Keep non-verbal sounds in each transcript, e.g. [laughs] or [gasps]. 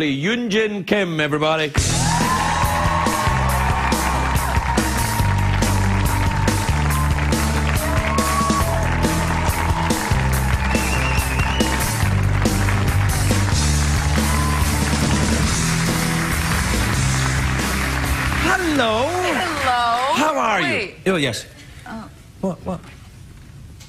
lovely Yunjin Kim, everybody. Hello. Hello. How are Wait. you? Oh, yes. Oh. What, what,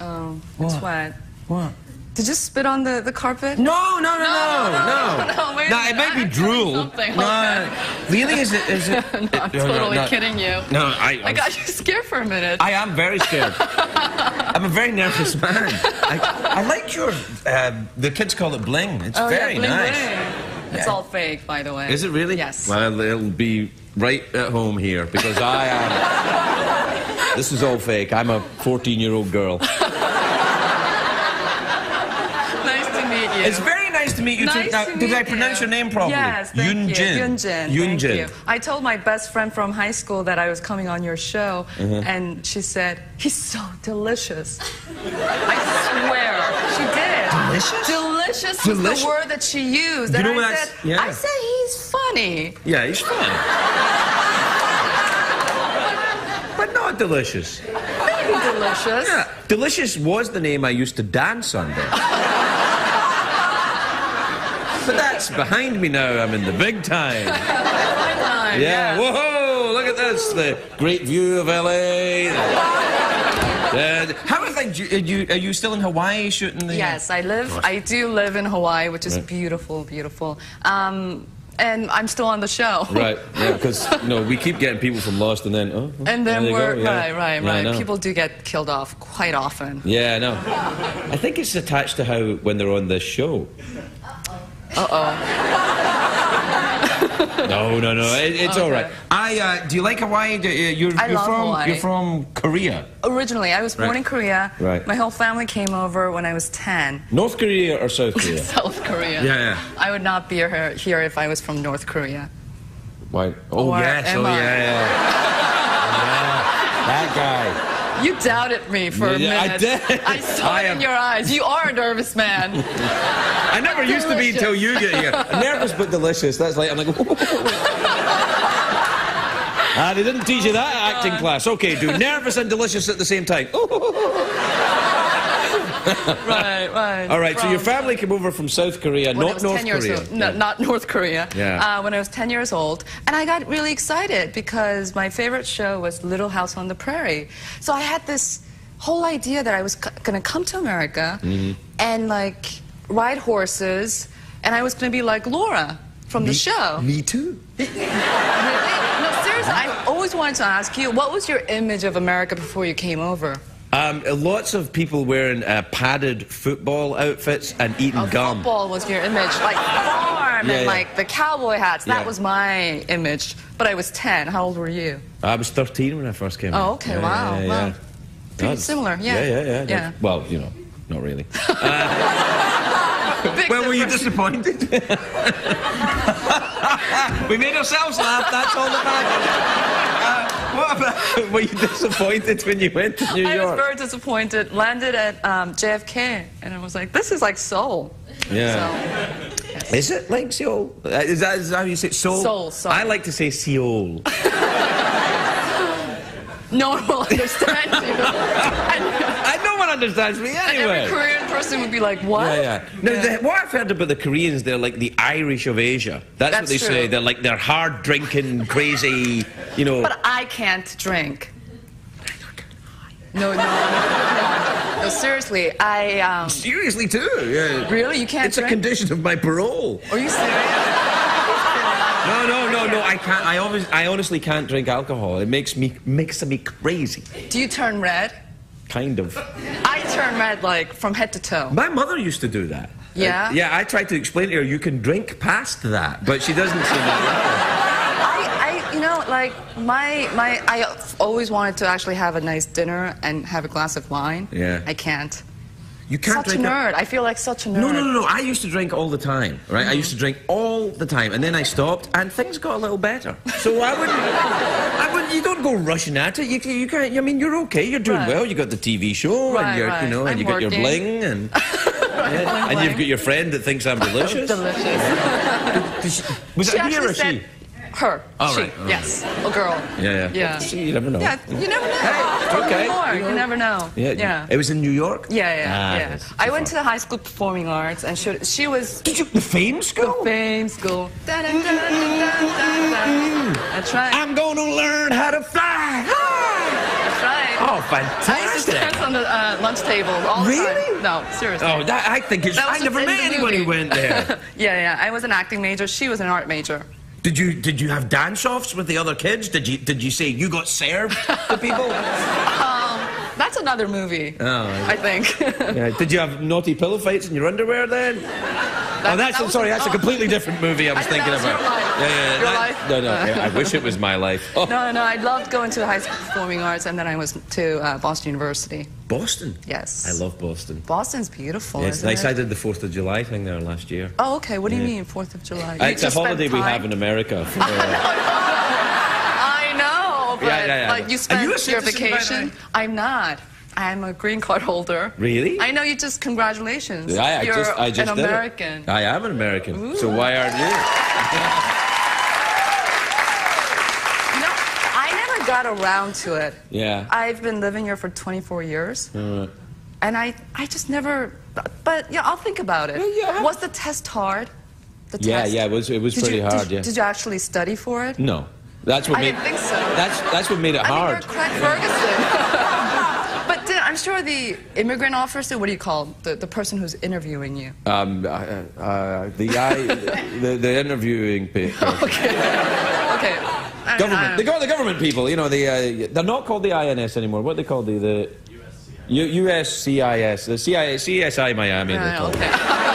Oh, it's What? what? Did you spit on the, the carpet? No, no, no, no, no, no. no, no, No, it might be drool. No, really, is it? Is it? [laughs] No, I'm no, totally no. kidding you. No, I. I got you scared for a minute. I am very scared. [laughs] I'm a very nervous man. I, I like your. Um, the kids call it bling. It's oh, very yeah, bling, nice. bling. It's Yeah. all fake, by the way. Is it really? Yes. Well, it'll be right at home here because I am. [laughs] this is all fake. I'm a 14 year old girl. nice to meet you. It's very nice to meet you Nice too. Now, to did I pronounce you. your name properly? Yes, thank Yoon you. Jin. Yoon Jin. Yoon thank you. I told my best friend from high school that I was coming on your show, Uh-huh. and she said, he's so delicious. I swear. She did. Delicious? Delicious, Delicious? was the word that she used. You and know I said, yeah. I said he's funny. Yeah, he's funny. but not delicious. Maybe delicious. Yeah, delicious was the name I used to dance under. [laughs] but that's behind me now. I'm in the big time. [laughs] Time, Yeah. Whoa! Look at this. The great view of LA. [laughs] Uh, how are things? You, are you are you still in Hawaii shooting the? Yes, I live. I do live in Hawaii, which is beautiful, beautiful. Um, and I'm still on the show. Right. Yeah. Because [laughs] no, we keep getting people from Lost, and then oh. And then we're go, yeah. right, right, right. know. People do get killed off quite often. Yeah, I know. I think it's attached to how when they're on this show. Uh oh. [laughs] No, no, no. It, it's all right. I uh, do you like Hawaii? Do, you- you're, I you're love from Hawaii. you're from Korea, Originally, I was born Right. in Korea. Right. My whole family came over when I was 10. North Korea or South Korea? [laughs] South Korea. Yeah, yeah. I would not be here, here if I was from North Korea. Why? Oh Or yes. am Oh yeah, yeah. yeah. [laughs] That guy. You doubted me for a Yeah, I minute. did. I saw I it in your eyes. You are a nervous man. [laughs] I never used to be until you get here. [laughs] Nervous but delicious. That's like I'm like. [laughs] Ah, they didn't teach you that acting class. Okay, do nervous and delicious at the same time. [laughs] right, right. All right, so your family came over from South Korea, when not North Korea. old. No, not North Korea. Yeah. Uh, when I was 10 years old. And I got really excited because my favorite show was Little House on the Prairie. So I had this whole idea that I was going to come to America Mm-hmm. and like ride horses and I was going to be like Laura from the show. Me too. [laughs] No, seriously, I always wanted to ask you, what was your image of America before you came over? Um, lots of people wearing uh, padded football outfits and eating Oh, gum. Football was your image, like farm Yeah, and yeah. like the cowboy hats. That Yeah. was my image. But I was 10. How old were you? I was 13 when I first came. Oh, in. okay, Yeah, wow, yeah, wow. yeah. Pretty That's- similar, yeah. Yeah, yeah, yeah. Yeah. Well, you know, not really. [laughs] Big well, were you disappointed? [laughs] [laughs] we made ourselves laugh. That's all that matters. Uh, [laughs] what about? Were you disappointed when you went to New York? I was very disappointed. Landed at um, JFK, and I was like, "This is like Seoul." Yeah. So, yes. Is it like Seoul? Uh, Is that, is that how you say it? Seoul? Seoul, sorry. I like to say Seoul. [laughs] no one will understand you. and, [laughs] I no one understands me anyway. Every Korean person would be like, "What?" Yeah, yeah. Now, Yeah. The, what I've heard about the Koreans, they're like the Irish of Asia. That's, what they true. say. They're like they're hard drinking, crazy, you know. But I can't drink. No, no, no. No, seriously, I um. Seriously, too. Yeah. Really, you can't It's a condition of my parole. Are you serious? No, no, no, no. I can't. I always, I honestly can't drink alcohol. It makes me makes me crazy. Do you turn red? Kind of. I turn red like from head to toe. My mother used to do that. Yeah? Uh, yeah. I tried to explain to her you can drink past that, but she doesn't seem to. I, I, you know, like my my, I always wanted to actually have a nice dinner and have a glass of wine. Yeah. I can't. You can't Such a nerd. I feel like such a nerd. No, no, no, no. I used to drink all the time, right? I used to drink all the time, and then I stopped, and things got a little better. So I wouldn't, I wouldn't. You don't go rushing at it. You, you can't. I mean, you're okay. You're doing Right. well. You got the TV show, Right, and you're, right. you know, and I'm you got your bling, and [laughs] Yeah. And you've got your friend that thinks I'm [laughs] delicious. Delicious. Was She it he or she? her. All she. right, all right. Yes. A girl. Yeah, yeah. Yeah. See, you never know. Yeah, you never know. Hey, okay. More. You You, never know. Yeah. Yeah. It was in New York. Yeah, yeah, Ah, yeah. I went to the high school performing arts, and she, she was Did you the fame school? The fame school. Da, da, da, da, da, da, da. That's right. I'm gonna learn how to fly. That's right. Oh, I used to fantastic! dance on the uh, lunch table all the Really? No, seriously. Oh, that, I think it's. That was I never just in met the anyone who went there. [laughs] yeah, yeah. I was an acting major. She was an art major. Did you did you have dance offs with the other kids? Did you did you say you got served to people? [laughs] Um, that's another movie. Oh, I think. yeah. Did you have naughty pillow fights in your underwear then? [laughs] oh, that's that was sorry. a- That's a completely different movie I was I thinking that was about. your life. Yeah, yeah, Your that- life. No, no. yeah, [laughs] I wish it was my life. Oh, no, no. I loved going to high school performing arts, and then I was to uh, Boston University. Boston. Yes. I love Boston. Boston's beautiful. Yeah, it's isn't nice. It? I did the Fourth of July thing there last year. Oh, okay. What do you mean Fourth of July? Uh, You it's a holiday we have in America. for, [laughs] uh, I know, but Yeah, yeah, yeah. like you spent you your citizen, by the vacation. I'm not. I'm a green card holder. Really? I know you just congratulations. I, I You're just, I just an did it. American. I am an American. So why aren't [laughs] you? Know, I never got around to it. Yeah. I've been living here for 24 years, Uh, and I, I just never. But yeah, I'll think about it. Yeah, yeah. Was the test hard? The Yeah, test? yeah, it was- it was Did pretty you, hard, Did, yeah. Did you actually study for it? no, that's what I made. didn't think so. That's that's what made it I mean, hard. you're Craig Ferguson. [laughs] I'm sure the immigrant officer, what do you call the the person who's interviewing you? Um, uh, uh, the, I, the the interviewing people. [laughs] Okay. okay. I- government. I- They call the government people. You know, the uh, they're not called the INS anymore. What are they called? The the U- USCIS, the CIA, CSI Miami. Right, okay. [laughs]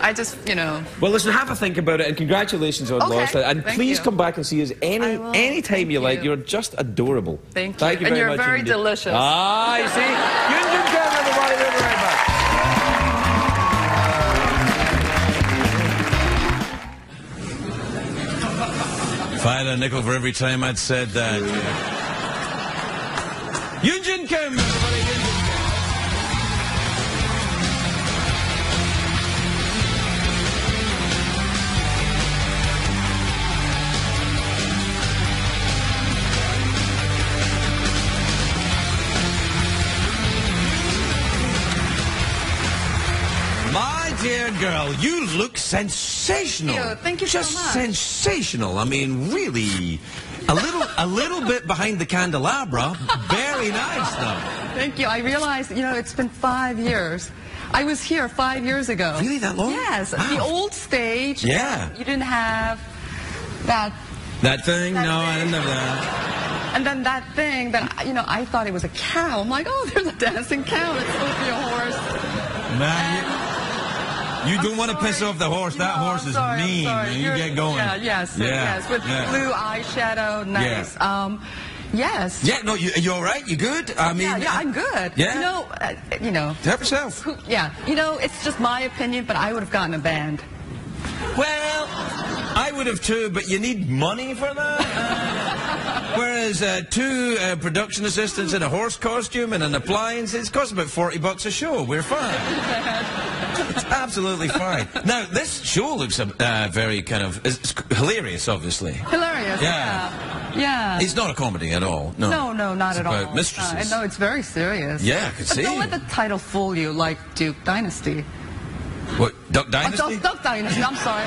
anyway, I just, you know, Well, listen, have a think about it, and congratulations on Okay, Lost. And thank please you. come back and see us any I will. any time you Thank like. you. You're just adorable. Thank you. Thank you. you And very you're much. very indeed. delicious. Ah, you see, Yun Jun Kim, everybody. We'll be right back. If I had a nickel for every time I'd said that. Yunjin Kim! everybody, girl, you look sensational. Thank you. Thank you so Just much. sensational. I mean, really, a little, a little bit behind the candelabra. Very nice, though. thank you. I realized, you know, it's been five years. I was here five years ago. Really, that long? Yes. Wow. The old stage. Yeah. You didn't have that, That thing? That no, I didn't have that. and then that thing that, you know, I thought it was a cow. I'm like, oh, there's a dancing cow. It's supposed to be a horse. Man, you, don't want to piss off the horse. That No, horse is sorry, mean. man. You get going. Yeah, yes, Yeah, yes, with yeah. blue eyeshadow, nice. Um, yes. Yeah, no, you, you're all right? You good? I mean, yeah, yeah, I'm good. Yeah? You know, uh, you know. Help yourself. Who, yeah, you know, it's just my opinion, but I would have gotten a band. Well, I would have too, but you need money for that. Uh, whereas uh, two uh, production assistants in a horse costume and an appliance, it's cost about 40 bucks a show. We're fine. it's absolutely fine. Now, this show looks uh, very kind of it's hilarious, obviously. Hilarious. Yeah. Yeah. Yeah. It's not a comedy at all. No, no, no, not It's at about all. mistresses. Uh, no, it's very serious. Yeah, I could but see. Don't let the title fool you, like Duke Dynasty. What, Duck Oh, Dynasty? Duck, Duck Dynasty. I'm sorry.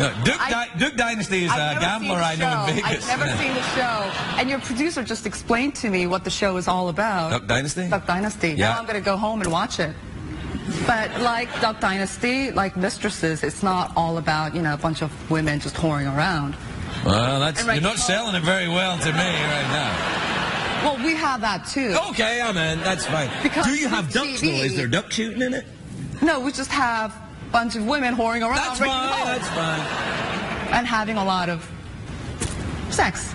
No, Duke, I- Di- Duke Dynasty is a gambler I know in. Vegas. I've never seen the show. And your producer just explained to me what the show is all about. Duck Dynasty? Duck Dynasty. Yeah. Now I'm going to go home and watch it. But like Duck Dynasty, like Mistresses, it's not all about, you know, a bunch of women just whoring around. Well, that's, right- you're not selling it very well to me right now. Well, we have that too. Okay, I'm in. That's fine. Because Do you have ducks though? Is there duck shooting in it? No, we just have bunch of women whoring around That's fine. That's fine. and having a lot of sex.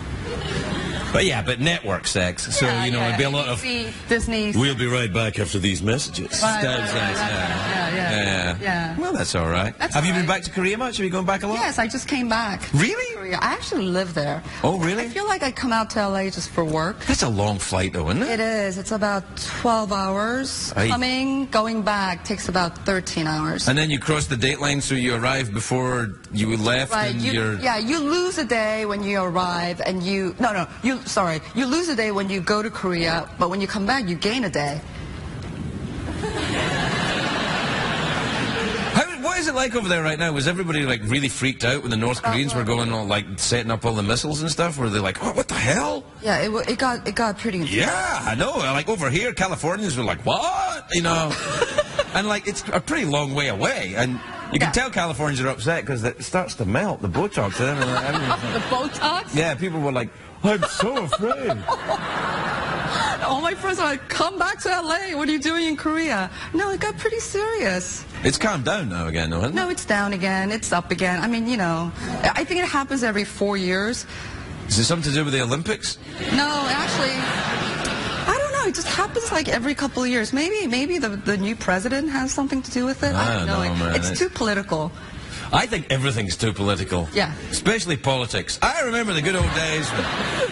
But yeah, but network sex. So Yeah, you know, yeah. it'd be a lot of. Disney. We'll be right back after these messages. Right, right, right, right, yeah. yeah, yeah, yeah. Well, that's all right. That's have you all been back to Korea much? Are you going back a lot? Yes, I just came back. Really? I actually live there. Oh, really? I feel like I come out to LA just for work. That's a long flight, though, isn't it? It is. It's about 12 hours. Coming, going back takes about 13 hours. And then you cross the date line, so you arrive before you left, Right, and you, you're. yeah, you lose a day when you arrive, and you no, no, you sorry, you lose a day when you go to Korea, but when you come back, you gain a day. Is it like over there right now? Was everybody like really freaked out when the North uh-huh. Koreans were going on like setting up all the missiles and stuff? Were they like, oh, what the hell? Yeah, it, it got it got pretty. Yeah, I know. Like over here, Californians were like, what? You know, [laughs] and like it's a pretty long way away, and you can Yeah. tell Californians are upset because it starts to melt the Botox. And everything's [laughs] The Botox. yeah, people were like, I'm so afraid. [laughs] All my friends are like, "Come back to LA. What are you doing in Korea?" No, it got pretty serious. It's calmed down now again, though, hasn't it? No, it's down again. It's up again. I mean, you know, I think it happens every four years. Is it something to do with the Olympics? No, actually, I don't know. It just happens like every couple of years. Maybe, maybe the the new president has something to do with it. I I don't know. know. It's It's- too political. I think everything's too political. Yeah. Especially politics. I remember the good old days when,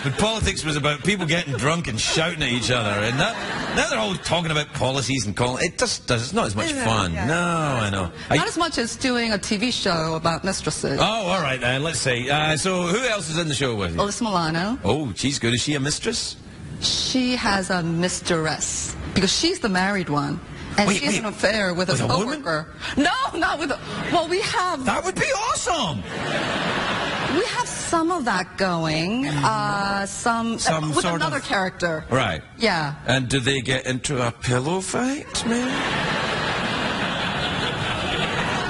when politics was about people getting drunk and shouting at each other. And that, now they're all talking about policies and calling. It just does. It's not as much Yeah, fun. yeah. No, I know. I- Not as much as doing a TV show about mistresses. oh, all right then. Let's see. Uh, so who else is in the show with you? Alyssa Milano. Oh, she's good. Is she a mistress? She has a mistress because she's the married one. And Wait, she has wait. an affair with, With a a coworker. No, not with a. Well, we have That would be awesome. we have some of that going. Uh, some, Some with another of- character. Right. Yeah. And do they get into a pillow fight, man?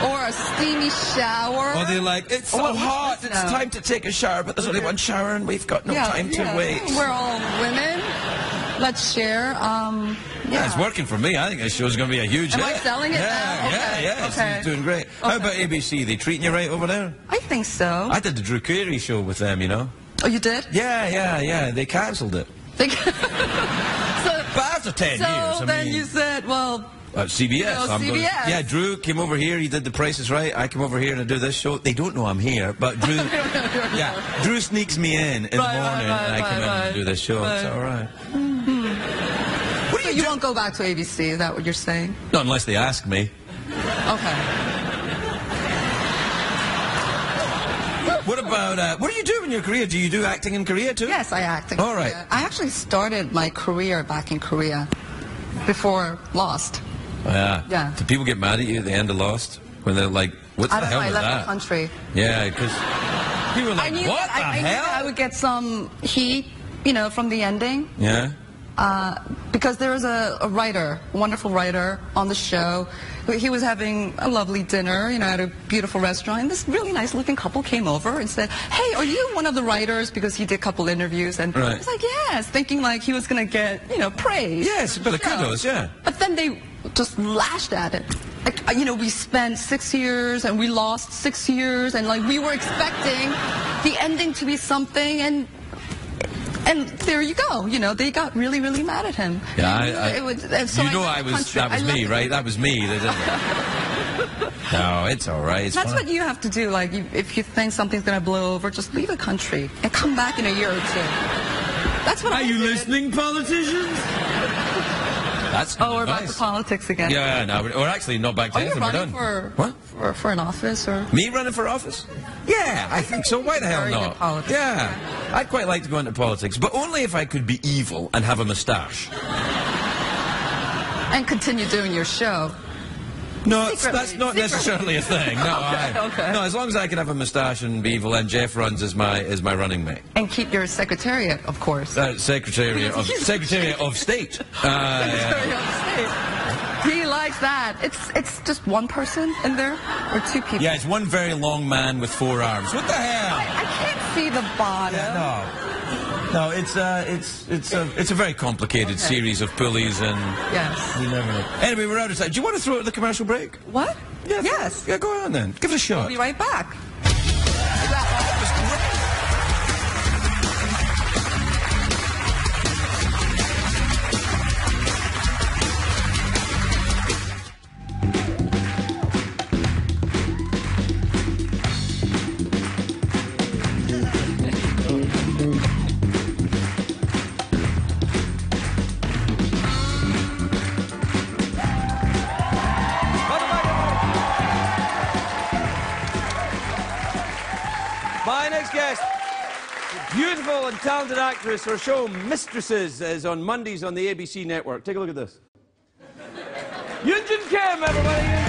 Or a steamy shower. Or they like, it's so what- hot, it's no. time to take a shower, but there's only one shower and we've got no yeah, time yeah. to wait. We're all women. Let's share. Um, yeah. It's working for me. I think this show's going to be a huge Am hit. I selling it yeah, now? Yeah, Okay, yeah, it's- okay. It's doing great. How about ABC? They treating you right over there? I think so. I did the Drew Carey show with them, you know. oh, you did? Yeah, yeah, yeah. They cancelled it. Think- [laughs] so But after 10 so years, I then mean... you said, well, Uh, CBS. I'm gonna- CBS. yeah, Drew came over here. He did the Price Is Right. I come over here and I do this show. They don't know I'm here, but Drew, [laughs] yeah, Drew sneaks me in in Right, the morning, right, and I come in and do this show. It's all right. You won't go back to ABC. Is that what you're saying? Not unless they ask me. Okay. What about uh, what do you do in your career? Do you do acting in Korea too? Yes, I act. in All right. Korea. I actually started my career back in Korea before Lost. Yeah. Yeah. Do people get mad at you at the end of Lost when they're like, "What I the don't know. hell I was left that?" the country. Yeah, because people are I like, knew "What that the I, I knew that I would get some heat, you know, from the ending. yeah. Uh, because there was a, a writer, a wonderful writer on the show. He was having a lovely dinner, you know, at a beautiful restaurant. And this really nice looking couple came over and said, Hey, are you one of the writers? Because he did a couple interviews. And Right. I was like, Yes, thinking like he was going to get, you know, praise. Yes, a bit of Yeah. kudos, yeah. But then they just lashed at it. Like, uh, you know, we spent six years and we lost six years, and like we were expecting the ending to be something, and and there you go. You know, they got really, really mad at him. Yeah, I, I, It was- uh, so you know I was country. that was I me, right? That was me. That did it. [laughs] no, it's all right. It's That's fine. what you have to do. Like, you, if you think something's gonna blow over, just leave the country and come back in a year or two. That's what I you did. Listening, politicians? That's Oh, we're back to politics again. Yeah, no, we're, we're actually not back to Are anything. We're done. for, what? for for an office or? Me running for office? Yeah, I think so. Why the hell not? politics. Yeah, I'd quite like to go into politics, but only if I could be evil and have a moustache. And continue doing your show. No, Secretly, that's not secretly. necessarily a thing. No, [laughs] I, okay. no. As long as I can have a moustache and be evil, and Geoff runs as my as my running mate. And keep your secretariat, of course. Uh, Secretary of [laughs] Secretary of State. [laughs] Uh, Secretary of State. He likes that. It's it's just one person in there or two people. yeah, it's one very long man with four arms. What the hell? I can't see the bottom. No, no, it's uh, it's it's a it's a very complicated Okay. series of pulleys and. Yes. You never know. Anyway, we're out of time. Do you want to throw it at the commercial break? What? Yeah, Yes. Yeah, go on then. Give it a shot. I'll be right back. Talented actress. Her show Mistresses is on Mondays on the ABC network. Take a look at this. Yunjin Kim, everybody.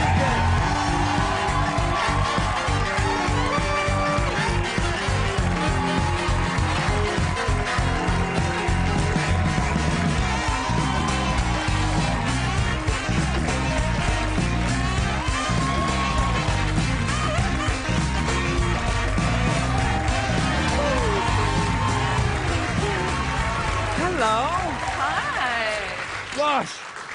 Gosh,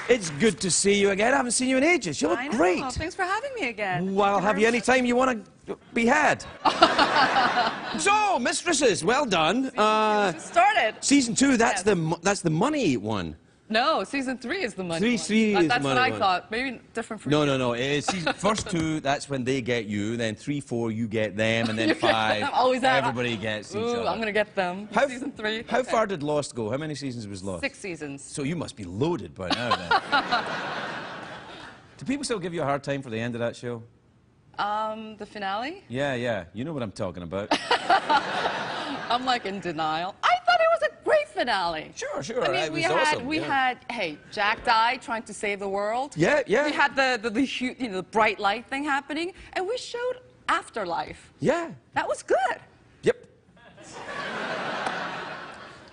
it's good to see you again. I haven't seen you in ages. You look I know. great. Thanks for having me again. Well, I'll have you any time you want to be had. [laughs] so, mistresses, well done. Uh, started. season two, that's Yes. the that's the money one. No, season three is the money. Three- one. three That- is the That's what I one. thought. Maybe different for No, you. no, no. It's season, [laughs] first two, that's when they get you. Then three, four, you get them, and then [laughs] five, them. [laughs] Always everybody gets each other. I'm gonna get them. How, season three. How Okay. far did Lost go? How many seasons was Lost? Six seasons. So you must be loaded by now. Then. Do people still give you a hard time for the end of that show? Um, the finale. Yeah, yeah. You know what I'm talking about. I'm like in denial. I thought it was a great finale. Sure, sure. I mean, it we had awesome, we yeah. had hey Jack died trying to save the world. Yeah, yeah. We had the the, the you know the bright light thing happening, and we showed afterlife. Yeah. That was good. Yep.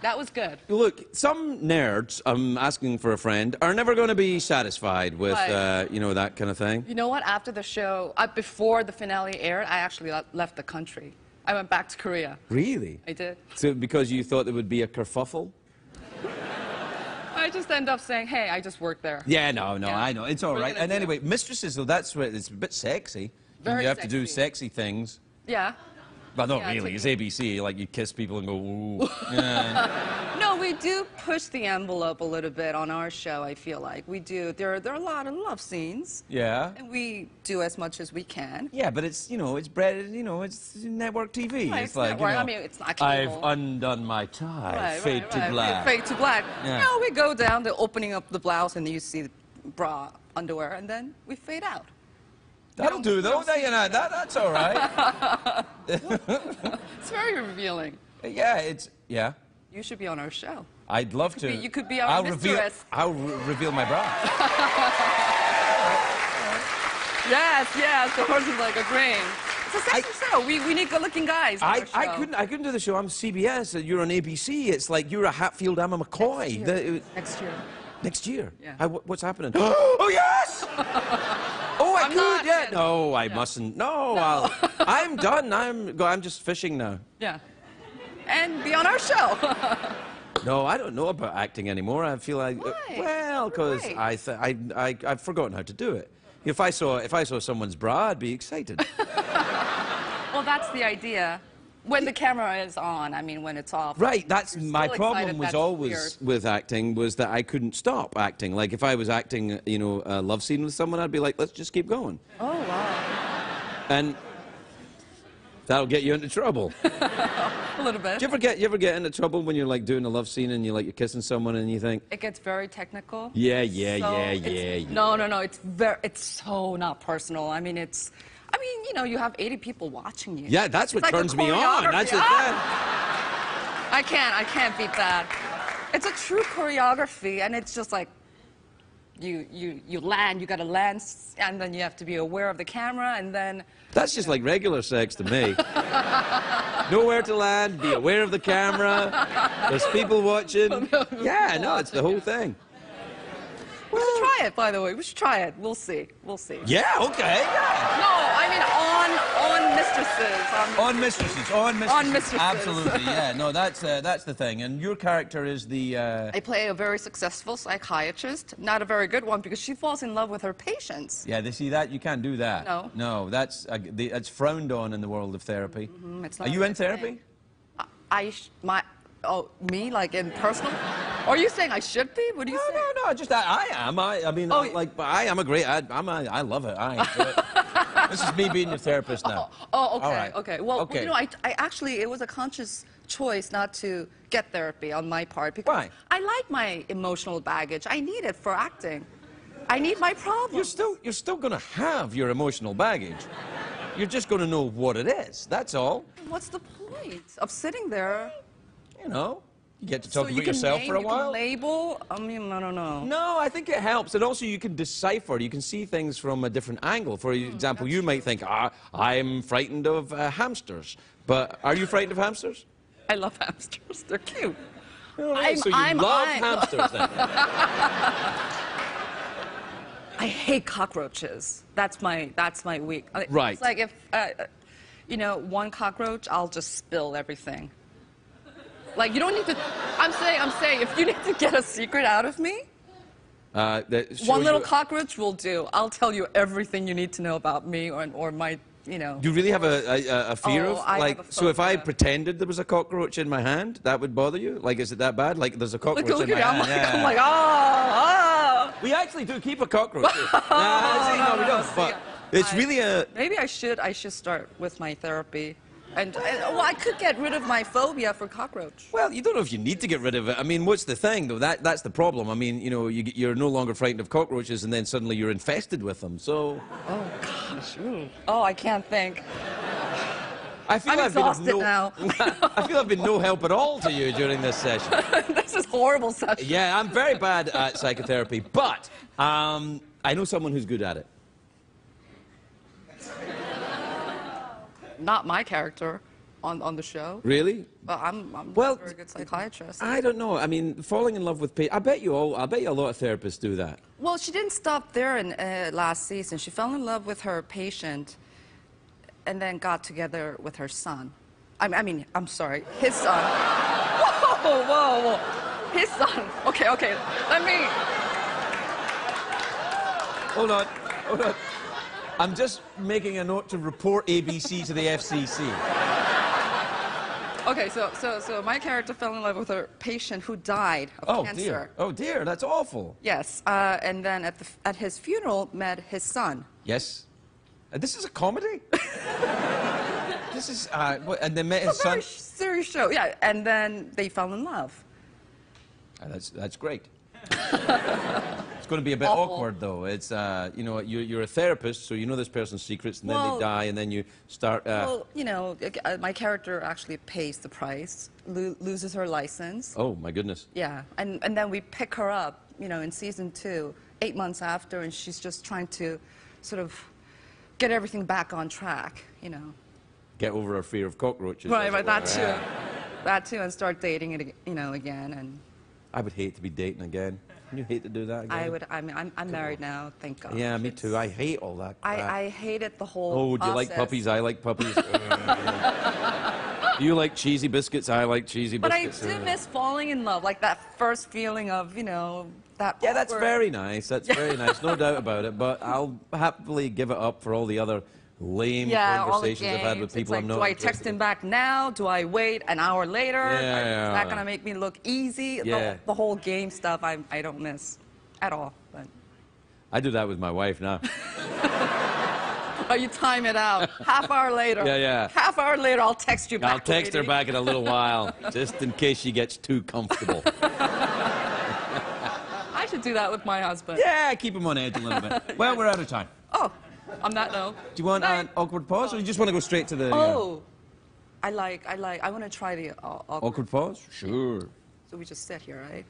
That was good. Look, some nerds, I'm asking for a friend, are never going to be satisfied with, Right. uh, you know, that kind of thing. You know what? After the show, uh, before the finale aired, I actually left the country. I went back to Korea. Really? I did. So because you thought there would be a kerfuffle? I just end up saying, "Hey, I just work there." Yeah, no, no, Yeah. I know. It's all are right. And anyway, mistresses, though, that's where it's a bit sexy. Very you have to do sexy. sexy things. Yeah. But not Yeah, really. it's ABC. Like, you kiss people and go, ooh. [laughs] yeah. No, we do push the envelope a little bit on our show. I feel like we do. There, there are a lot of love scenes, yeah. and we do as much as we can. Yeah, but it's, you know, it's bred, you know, it's network TV. Right, it's like, network. you know, I mean, it's not I've undone my tie, Right, fade right, to right. black. Fade to black. Yeah. No, we go down to opening up the blouse, and then you see the bra, underwear, and then we fade out. That'll do, though. That, you know, that, that's all right. [laughs] It's very revealing. yeah, it's, yeah. You should be on our show. I'd love could to. be- you could be our I'll reveal. I'll re- reveal my bra. [laughs] Yes, yes. The horse is like a agreeing. It's a sexy show. We, we need good-looking guys. I, I couldn't I couldn't do the show. I'm CBS. and You're on ABC. It's like you're a Hatfield. I'm a McCoy. Next The- year. it- Next year. next year. Yeah. I- what's happening? [gasps] oh yes. [laughs] I I'm not yeah. in. No, I mustn't. No, I'll, [laughs] I'm done. I'm I'm just fishing now. Yeah. And be on our show. [laughs] No, I don't know about acting anymore. I feel like uh, Why? well, because. I, th- I I I've forgotten how to do it. If I saw if I saw someone's bra, I'd be excited. [laughs] well, that's the idea. When the camera is on, I mean, when it's off. Right, that's my problem was always weird. with acting was that I couldn't stop acting. Like if I was acting, you know, a love scene with someone, I'd be like, let's just keep going. Oh, wow. And that'll get you into trouble. [laughs] A little bit. Do you ever get you ever get into trouble when you're like doing a love scene and you like you're kissing someone and you think, It gets very technical. yeah, yeah, So yeah, yeah, yeah. No, no, no. It's very. It's so not personal. I mean, it's. I mean, you know, you have 80 people watching you. Yeah, that's what like turns me on. That's it. Ah! I can't. I can't beat that. It's a true choreography, and it's just like. You, you, you land, you got to land, and then you have to be aware of the camera, and then That's just like regular sex to me. [laughs] Nowhere to land, be aware of the camera. There's people watching. [laughs] Yeah, no, it's the whole thing. We should try it. By the way, we should try it. We'll see. We'll see. Yeah, okay, yeah. No, I mean on on mistresses. On, mistresses, on mistresses. On mistresses. Absolutely, yeah. [laughs] No, that's uh, that's the thing. And your character is the. Uh, I play a very successful psychiatrist, not a very good one because she falls in love with her patients. yeah, they see that you can't do that. No. No, that's uh, the, that's frowned on in the world of therapy. Mm, it's Are you in therapy? I sh- my oh me like in personal. Are you saying I should be? What do you No, say? no, no. Just I, I am. I, I mean, Oh, I, like, I am a great. I, I'm a, I love it. I enjoy it. [laughs] this is me being your therapist now. Oh, oh okay, All right. okay. Well, Okay. you know, I, I actually it was a conscious choice not to get therapy on my part because Why? I like my emotional baggage. I need it for acting. I need my problems. You're still, you're still going to have your emotional baggage. You're just going to know what it is. That's all. What's the point of sitting there you know, you get to talk you about can yourself name, for a you can while. label. I mean, I don't know. No, I think it helps. And also, you can decipher. You can see things from a different angle. For Hmm, example, you might think, ah, I'm frightened of uh, hamsters. But are you frightened of hamsters? I love [laughs] hamsters. They're cute. Oh, right, I'm- so you I'm- love I'm- hamsters then? [laughs] I hate cockroaches. That's my that's my weak. Right. It's like if uh, you know one cockroach, I'll just spill everything. Like you don't need to. I'm saying I'm saying if you need to get a secret out of me, Uh, that one little you- cockroach will do. I'll tell you everything you need to know about me or or my you know. Do you really have a, a, a fear Oh, of I like? so if I pretended there was a cockroach in my hand, that would bother you? Like, is it that bad? Like, there's a cockroach look in my me. I'm hand. like, yeah. I'm like, oh, oh. we actually do keep a cockroach. here. [laughs] Nah, see, no, we no, don't. see, But it's I- really a. Maybe I should. I should start with my therapy, and, and well, I could get rid of my phobia for cockroach. Well, you don't know if you need to get rid of it. I mean, what's the thing though? That that's the problem. I mean, you know, you, you're no longer frightened of cockroaches, and then suddenly you're infested with them. So Oh gosh. ooh. Oh, I can't think. I feel I'm have been exhausted no, now. [laughs] I feel I've been no help at all to you during this session. [laughs] this is horrible session. Yeah, I'm very bad at psychotherapy, but um, I know someone who's good at it. Not my character on, on the show. Really? But I'm, I'm Well, a very good psychiatrist. I don't know. I mean, falling in love with pa I bet you all. I bet you a lot of therapists do that. Well, she didn't stop there in uh, last season. She fell in love with her patient and then got together with her son. I, I mean, I'm sorry, his son. [laughs] Whoa, whoa, whoa. His son. Okay, okay. Let me. Hold on. Hold on. I'm just making a note to report ABC to the FCC. Okay, so, so, so my character fell in love with her patient who died of Oh cancer. dear. Oh dear. That's awful. Yes, uh, and then at, the, at his funeral met his son. Yes. Uh, this is a comedy. [laughs] this is. Uh, what, and they met his a son. serious show, yeah. And then they fell in love. Uh, that's that's great. [laughs] it's going to be a bit Awful. awkward though. It's uh, you know you're, you're a therapist, so you know this person's secrets, and then they die, and then you start. Uh, Well, you know, uh, my character actually pays the price, lo- loses her license. oh my goodness. Yeah, and, and then we pick her up, you know, in season two, eight months after, and she's just trying to sort of get everything back on track, you know. Get over her fear of cockroaches. Right, right, that too. That too, and start dating it, you know, again. And I would hate to be dating again. You hate to do that again. I would, I mean, I'm, I'm married now, thank God. Yeah, me too. I hate all that. crap. I, I hated the whole. Oh, do you like puppies? I like puppies. [laughs] do you like cheesy biscuits? I like cheesy biscuits. But I do miss falling in love, like that first feeling of, you know, that. Yeah, that's very nice. That's very nice. No [laughs] doubt about it. But I'll happily give it up for all the other lame Yeah, conversations I've had with people like, I'm not. do I text him back now? Do I wait an hour later? Yeah, Is that gonna make me look easy? The- Yeah. The, whole game stuff, I, I don't miss at all. But I do that with my wife now. [laughs] oh, you time it out. Half hour later. Yeah, yeah. Half hour later, I'll text you back. I'll text her back in a little while, [laughs] just in case she gets too comfortable. [laughs] I should do that with my husband. yeah, keep him on edge a little bit. Well, we're out of time. On that note. Do you want an awkward pause, or you just want to go straight to the uh, Oh, I like, I like, I want to try the uh, awkward. awkward pause? Sure. So we just sit here, right?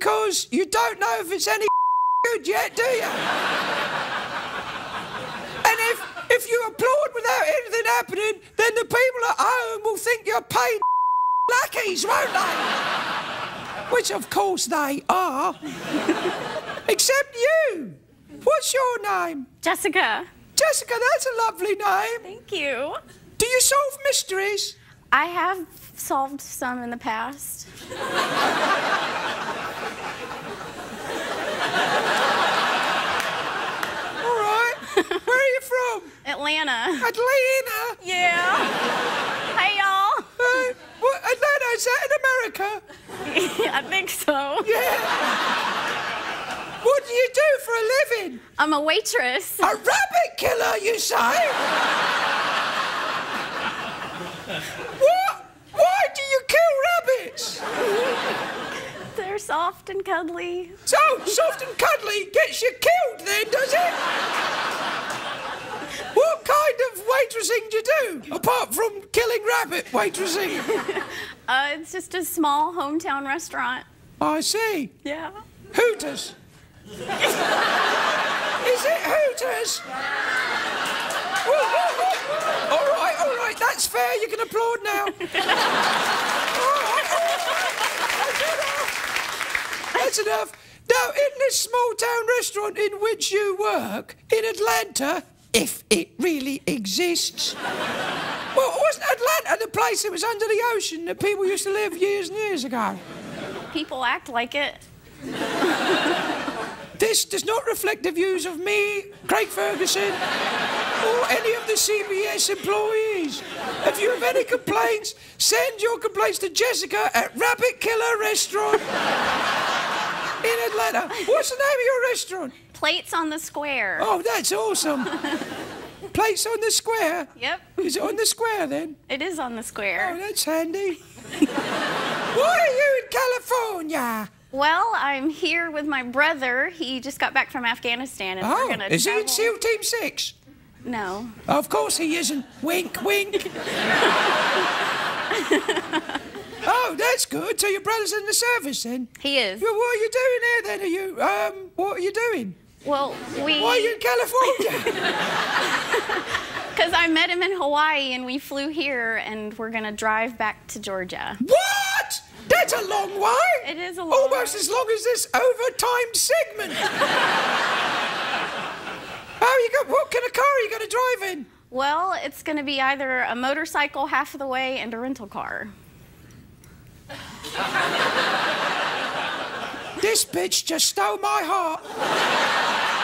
Because you don't know if it's any [laughs] good yet, do you? And if if you applaud without anything happening, then the people at home will think you're paid [laughs] lackeys, won't they? Which of course they are. [laughs] Except you. What's your name? Jessica. Jessica, that's a lovely name. Thank you. Do you solve mysteries? I have solved some in the past. All right. Where are you from? Atlanta. Atlanta. Yeah. Hey, y'all. Uh, what, Atlanta, is that in America? [laughs] I think so. Yeah. What do you do for a living? I'm a waitress. A rabbit killer, you say? what? Why do you kill rabbits? They're soft and cuddly. So, soft and cuddly gets you killed then, does it? What kind of waitressing do you do, apart from killing rabbit waitressing? [laughs] Uh, it's just a small hometown restaurant. I see. Yeah. Hooters. Is it Hooters? [laughs] All right, all right, that's fair. You can applaud now. All right, all right. That's enough. That's enough. Now, in this small town restaurant in which you work in Atlanta, if it really exists. [laughs] Well, wasn't Atlanta the place that was under the ocean that people used to live years and years ago? People act like it. [laughs] This does not reflect the views of me, Craig Ferguson, or any of the CBS employees. If you have any complaints, send your complaints to Jessica at Rabbit Killer Restaurant in Atlanta. What's the name of your restaurant? Plates on the square. Oh, that's awesome. [laughs] Plates on the square. Yep. Is it on the square then? It is on the square. Oh, that's handy. [laughs] Why are you in California? Well, I'm here with my brother. He just got back from Afghanistan, and we're Oh, gonna is he in travel- SEAL Team 6? No. Of course he isn't. Wink, wink. [laughs] oh, that's good. So your brother's in the service then? He is. Well, what are you doing here then? Are you, um, what are you doing? Well, we. Why are you in California? [laughs] Because I met him in Hawaii, and we flew here, and we're gonna drive back to Georgia. what? That's a long way. It is a long Almost way. as long as this overtime segment. oh, you got, what kind of car are you going to drive in? Well, it's gonna be either a motorcycle half of the way and a rental car. [laughs] This bitch just stole my heart.